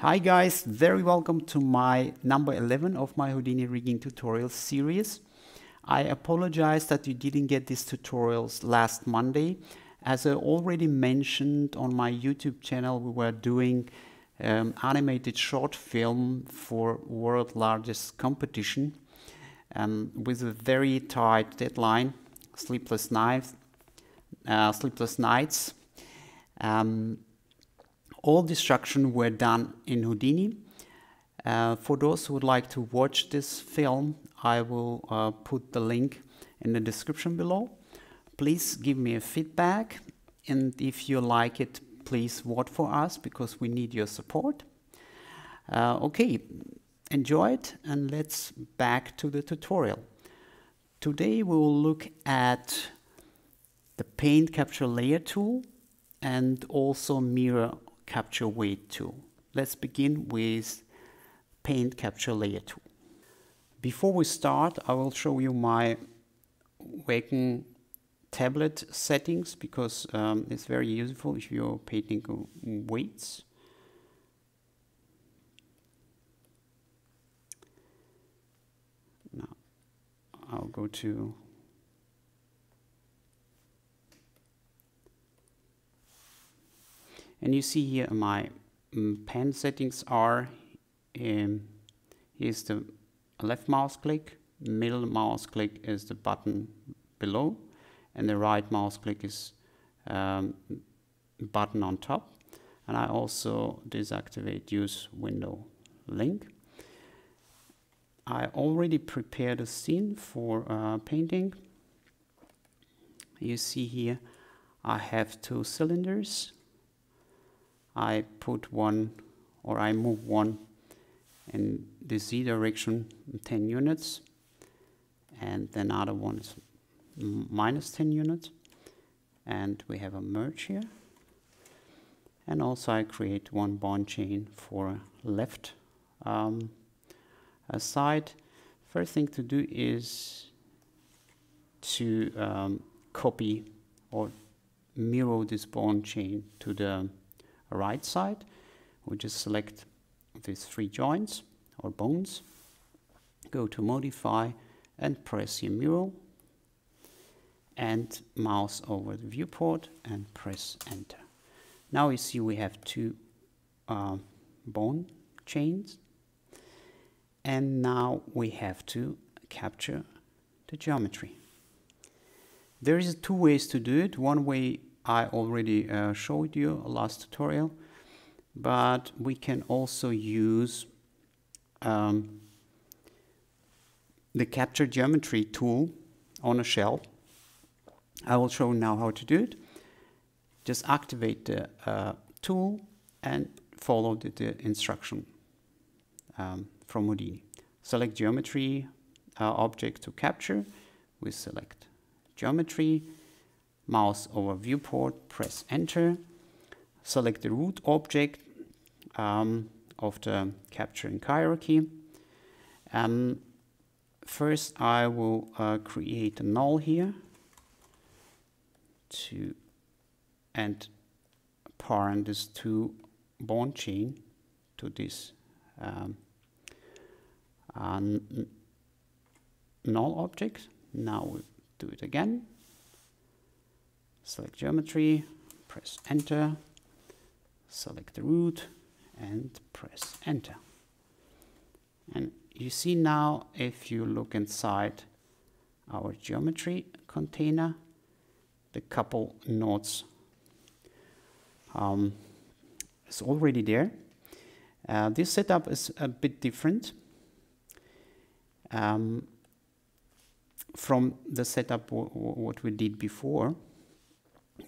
Hi guys, very welcome to my number 11 of my Houdini rigging tutorial series. I apologize that you didn't get these tutorials last Monday. As I already mentioned on my YouTube channel, we were doing um, animated short film for world largest competition um, with a very tight deadline, sleepless nights, uh, sleepless nights. Um, all destruction were done in Houdini. Uh, for those who would like to watch this film, I will uh, put the link in the description below. Please give me a feedback and if you like it, please vote for us because we need your support. Uh, okay, enjoy it and let's back to the tutorial. Today we will look at the paint capture layer tool and also mirror capture weight tool. Let's begin with paint capture layer tool. Before we start, I will show you my Wacom tablet settings because um, it's very useful if you're painting weights. Now I'll go to and you see here my um, pen settings are um, here's the left mouse click middle mouse click is the button below and the right mouse click is um, button on top. And I also deactivate use window Ink. I already prepared a scene for uh, painting. You see here I have two cylinders I put one or I move one in the z direction 10 units and the other one is minus 10 units. And we have a merge here. And also I create one bone chain for left um, side. First thing to do is to um, copy or mirror this bone chain to the right side, we just select these three joints or bones, go to modify and press here mirror and mouse over the viewport and press enter. Now you see we have two uh, bone chains and now we have to capture the geometry. There is two ways to do it. One way I already uh, showed you last tutorial but we can also use um, the capture geometry tool on a shell. I will show now how to do it. Just activate the uh, tool and follow the, the instruction um, from Houdini. Select geometry uh, object to capture. We select geometry mouse over viewport, press enter, select the root object um, of the capturing hierarchy. Um, first I will uh, create a null here to and parent this two bone chain to this um, uh, null object. Now we do it again select geometry, press enter, select the root and press enter. And you see now if you look inside our geometry container, the couple nodes um, is already there. Uh, this setup is a bit different um, from the setup what we did before.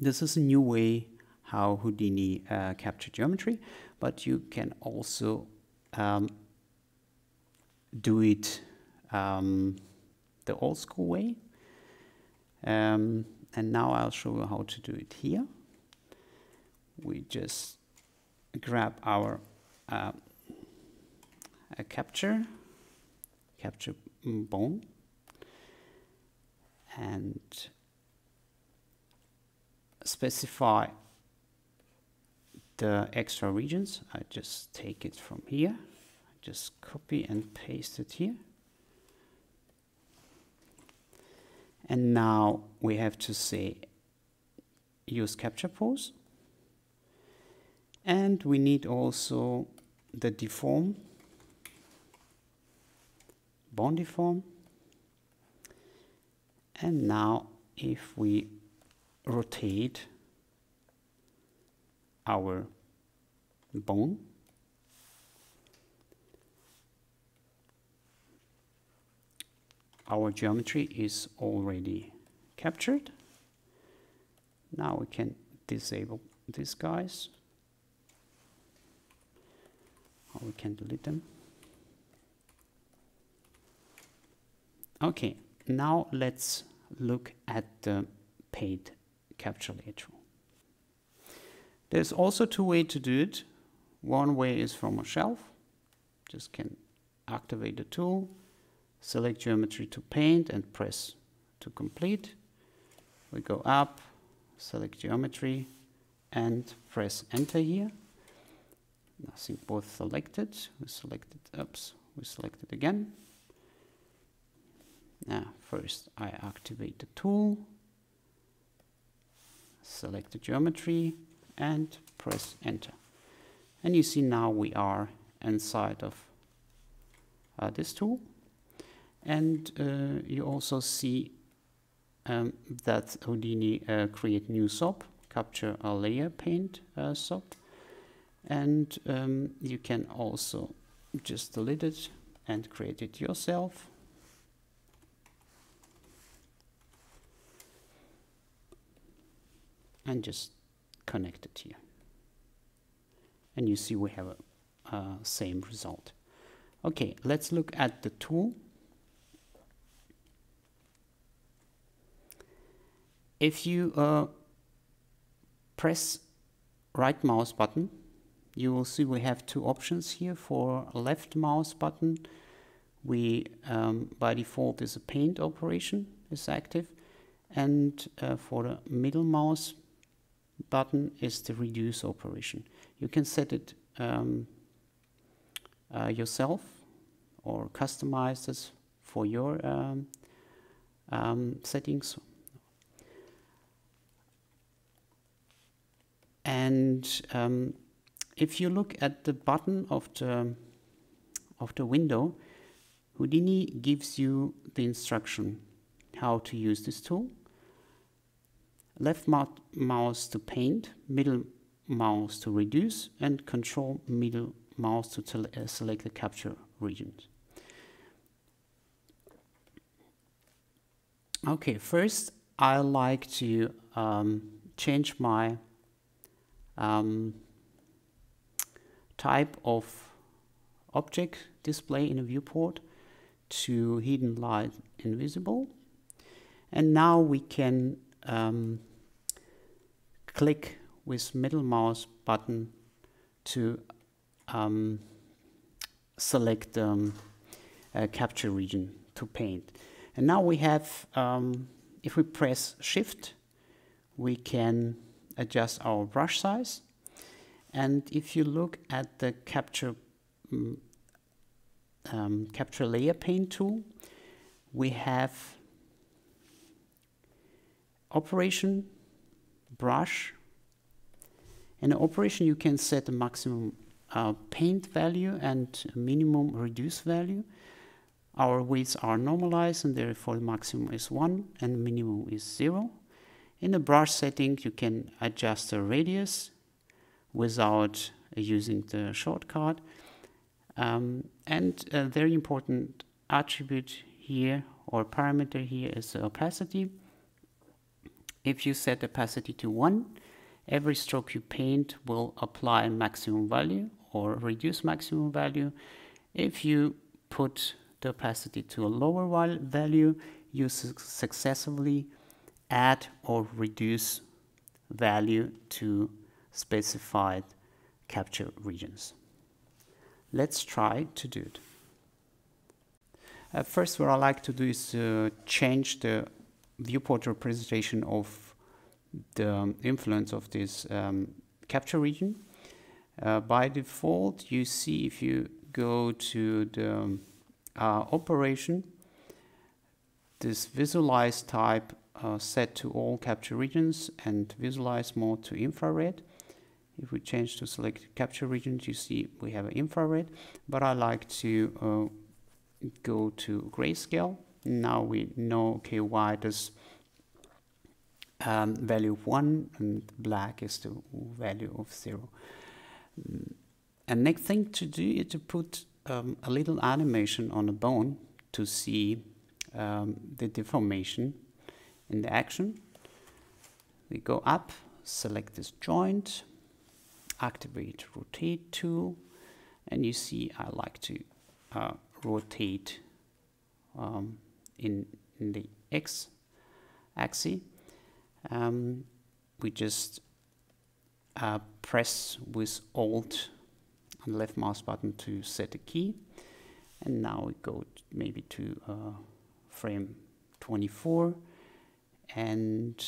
This is a new way how Houdini uh, capture geometry, but you can also um, do it um, the old school way. Um, and now I'll show you how to do it here. We just grab our uh, capture, capture bone, and specify the extra regions. I just take it from here, just copy and paste it here. And now we have to say use capture pose. And we need also the deform, bone deform. And now if we rotate our bone, our geometry is already captured. Now we can disable these guys. Or we can delete them. Okay, now let's look at the paint capture tool. There's also two ways to do it. One way is from a shelf. Just can activate the tool, select geometry to paint and press to complete. We go up, select geometry and press enter here. Nothing both selected. We selected, oops, we selected again. Now first I activate the tool, select the geometry and press enter. And you see now we are inside of uh, this tool and uh, you also see um, that Houdini uh, create new SOP, capture a layer paint uh, SOP, and um, you can also just delete it and create it yourself. And just connect it here. And you see we have a, a same result. Okay, let's look at the tool if you uh, press right mouse button, you will see we have two options here. For left mouse button, we um, by default is a paint operation is active, and uh, for the middle mouse button is the reduce operation. You can set it um, uh, yourself or customize this for your um, um settings And um, if you look at the button of the, of the window, Houdini gives you the instruction how to use this tool. Left mouse to paint, middle mouse to reduce, and control middle mouse to uh, select the capture regions. Okay, first I like to um, change my um, type of object display in a viewport to hidden line invisible. And now we can um, click with middle mouse button to um, select um, a capture region to paint. And now we have, um, if we press shift, we can adjust our brush size. And if you look at the capture mm, um, capture layer paint tool, we have operation, brush. In the operation, you can set a maximum uh, paint value and minimum reduce value. Our weights are normalized and therefore the maximum is 1 and minimum is 0. In the brush setting, you can adjust the radius without using the shortcut. Um, and a very important attribute here or parameter here is the opacity. If you set opacity to 1, every stroke you paint will apply maximum value or reduce maximum value. If you put the opacity to a lower value, you su successively add or reduce value to specified capture regions. Let's try to do it. Uh, first, what I like to do is uh, change the viewport representation of the influence of this um, capture region. Uh, by default, you see if you go to the uh, operation, this visualize type uh, set to all capture regions and visualize mode to infrared. If we change to select capture regions, you see we have infrared, but I like to uh, go to grayscale. Now we know, okay, white is um, value of 1 and black is the value of 0. And next thing to do is to put um, a little animation on a bone to see um, the deformation in the action. We go up, select this joint, activate rotate tool, and you see I like to uh, rotate um, in, in, the x axis. Um, we just uh, press with Alt and left mouse button to set a key. And now we go maybe to uh, frame 24 and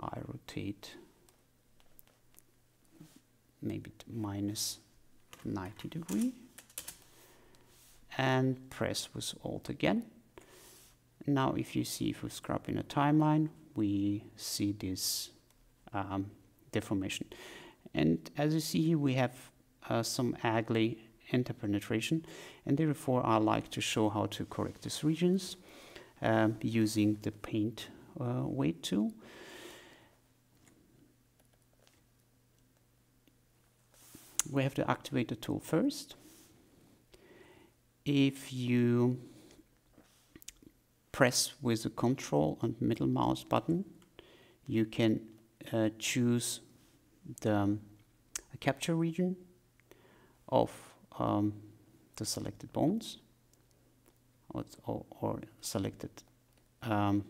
I rotate maybe minus 90 degree and press with Alt again. Now if you see if we scrub in a timeline, we see this um, deformation. And as you see here, we have uh, some ugly interpenetration, and therefore I like to show how to correct these regions um, using the paint uh, weight tool. We have to activate the tool first. If you press with the control and middle mouse button, you can uh, choose the um, capture region of um, the selected bones or, or, selected um,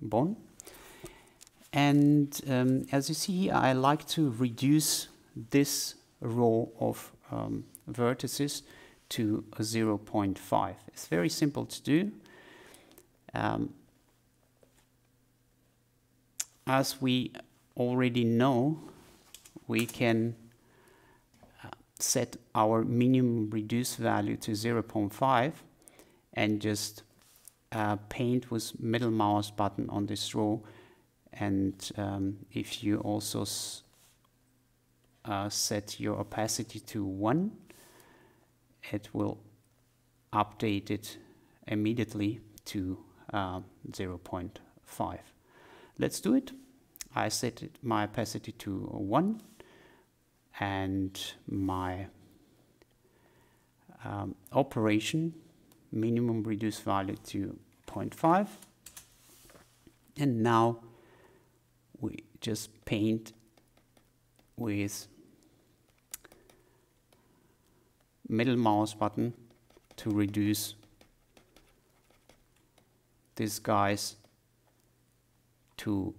bone. And um, as you see I like to reduce this row of um, vertices to 0.5. It's very simple to do. Um, as we already know, we can uh, set our minimum reduce value to 0.5 and just uh, paint with middle mouse button on this row. And um, if you also uh, set your opacity to 1 it will update it immediately to uh, 0.5 let's do it. I set my opacity to 1 and my um, operation minimum reduce value to 0.5 and now we just paint with middle mouse button to reduce these guys to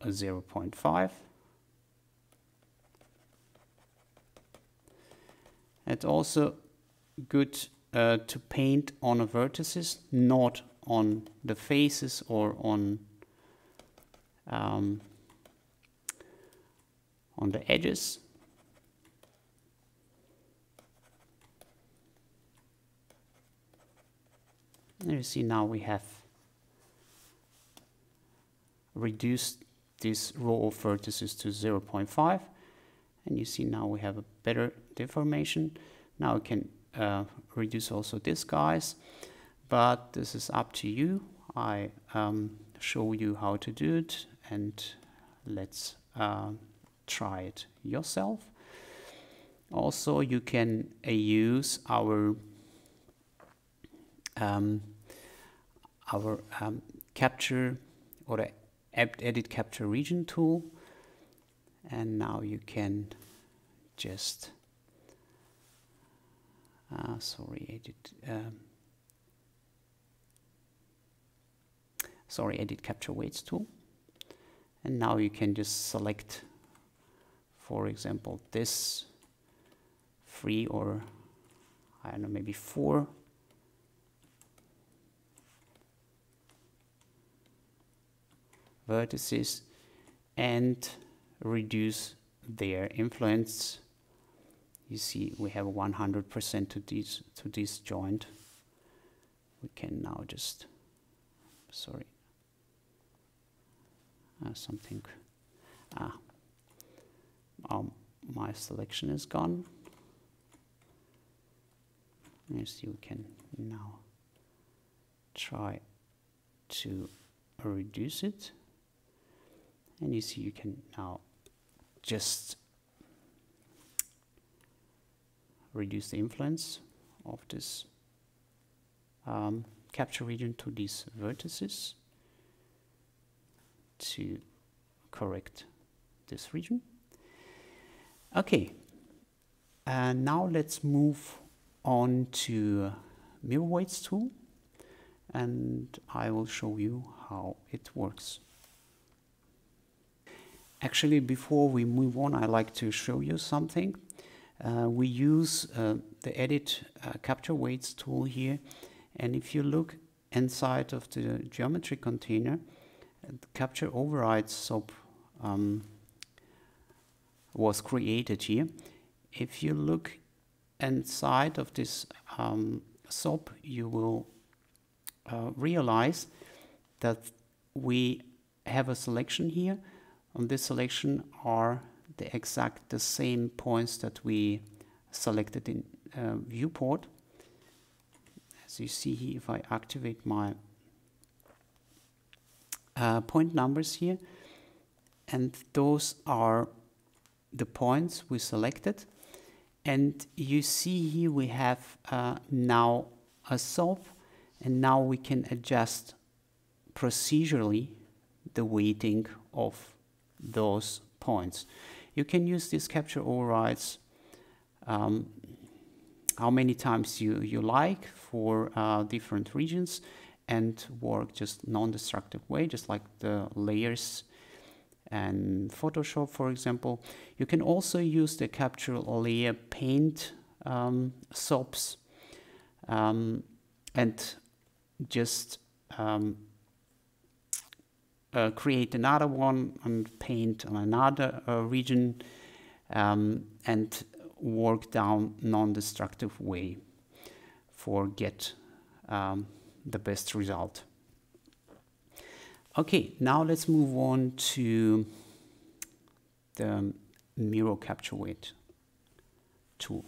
a 0.5 It's also good uh, to paint on the vertices, not on the faces or on um, on the edges. you see now we have reduced this row of vertices to 0.5 and you see now we have a better deformation. Now we can uh, reduce also this guys, but this is up to you. I um, show you how to do it and let's uh, try it yourself. Also, you can uh, use our um, our um, capture or edit capture region tool. And now you can just uh, sorry edit um, sorry edit capture weights tool. And now you can just select for example this three or I don't know maybe four vertices and reduce their influence. You see we have 100% to this to this joint. We can now just sorry. Uh, something. Ah. Um, my selection is gone. You see we can now try to reduce it and you see you can now just reduce the influence of this um, capture region to these vertices to correct this region. Okay, and now let's move on to mirror weights tool and I will show you how it works. Actually, before we move on, I like to show you something. Uh, we use uh, the edit uh, capture weights tool here. And if you look inside of the geometry container the capture override SOP um, was created here. If you look inside of this um, SOP you will uh, realize that we have a selection here on this selection are the exact the same points that we selected in uh, viewport. As you see here, if I activate my uh, point numbers here, and those are the points we selected. And you see here we have uh, now a solve, and now we can adjust procedurally the weighting of those points. You can use these capture overrides um, how many times you, you like for uh, different regions and work just non-destructive way, just like the layers and Photoshop, for example. You can also use the capture layer paint um, SOPs um, and just um, uh, create another one and paint on another uh, region um, and work down non-destructive way for get um, the best result. Okay, now let's move on to the mirror capture weight tool.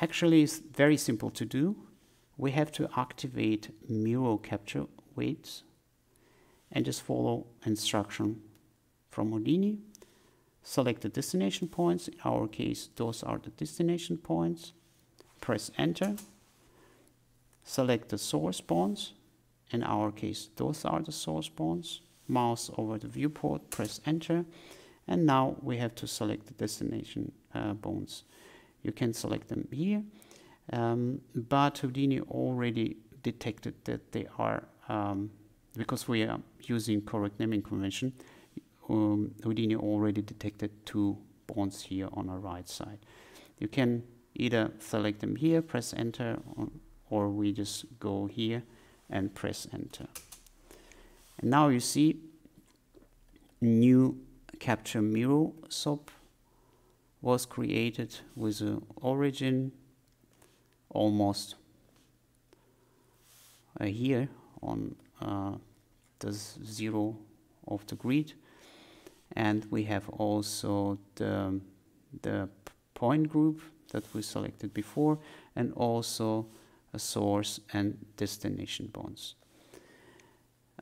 Actually, it's very simple to do. We have to activate mirror capture weights and just follow instruction from Houdini. Select the destination points. In our case, those are the destination points. Press enter. Select the source points. In our case, those are the source points. Mouse over the viewport, press enter. And now we have to select the destination uh, bones. You can select them here, um, but Houdini already detected that they are um, because we are using correct naming convention, um, Houdini already detected two bones here on our right side. You can either select them here, press enter, or, or we just go here and press enter. And now you see new capture mirror SOP was created with an origin almost uh, here on uh, the zero of the grid and we have also the, the point group that we selected before and also a source and destination bones.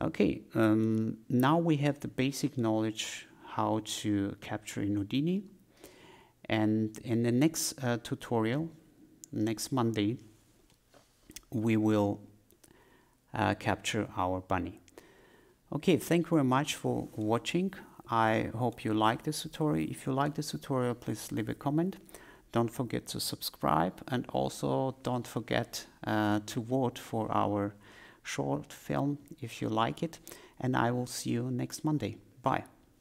Okay, um, now we have the basic knowledge how to capture in Houdini and in the next uh, tutorial, next Monday, we will uh, capture our bunny. Okay, thank you very much for watching. I hope you like this tutorial. If you like this tutorial, please leave a comment. Don't forget to subscribe and also don't forget uh, to vote for our short film if you like it. And I will see you next Monday. Bye.